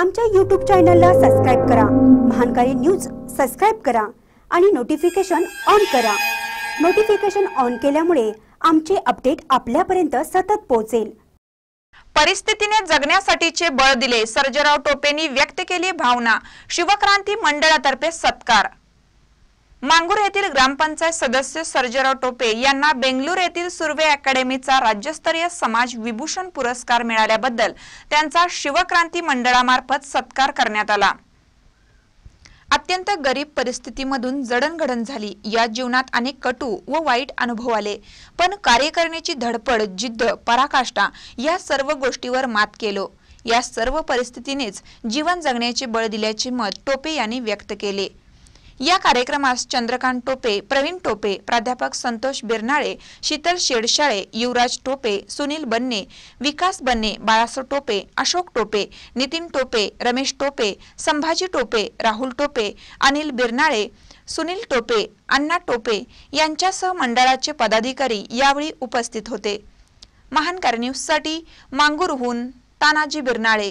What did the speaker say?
आमच्या यूट्यूब चॅनलला सबस्क्राईब करा. महानकारी न्यूज सबस्क्राईब करा आणि नोटिफिकेशन ऑन करा. नोटिफिकेशन ऑन केल्यामुळे आमचे अपडेट आपल्यापर्यंत सतत पोहोचेल. परिस्थितीने जगण्यासाठीचे बळ दिले सर्जराव टोपेंनी व्यक्त केली भावना. शिवक्रांती मंडळातर्फे सत्कार. मांगूर येथील ग्रामपंचायत सदस्य सर्जेराव टोपे यांना बेंगलुरू येथील सुर्वे अकॅडमीचा राज्यस्तरीय समाज विभूषण पुरस्कार मिळाल्याबद्दल त्यांचा शिवक्रांती मंडळामार्फत सत्कार करण्यात आला. अत्यंत गरीब परिस्थितीमधून जडणघडण झाली. या जीवनात अनेक कटू व वाईट अनुभव आले. पण कार्य करण्याची धडपड जिद्द पराकाष्ठा या सर्व गोष्टीवर मात केलो. या सर्व परिस्थितीनेच जीवन जगण्याचे बळ दिल्याचे मत टोपे यांनी व्यक्त केले. या कार्यक्रमास चंद्रकांत टोपे प्रवीण टोपे प्राध्यापक संतोष बिरनाळे शीतल शेडशाळे युवराज टोपे सुनील बन्ने विकास बन्ने बाळासो टोपे अशोक टोपे नितीन टोपे रमेश टोपे संभाजी टोपे राहुल टोपे अनिल बिरनाळे सुनील टोपे अण्णा टोपे यांच्यासह मंडळाचे पदाधिकारी यावेळी उपस्थित होते. महान न्यूजसाठी मांगूरहून तानाजी बिरनाळे.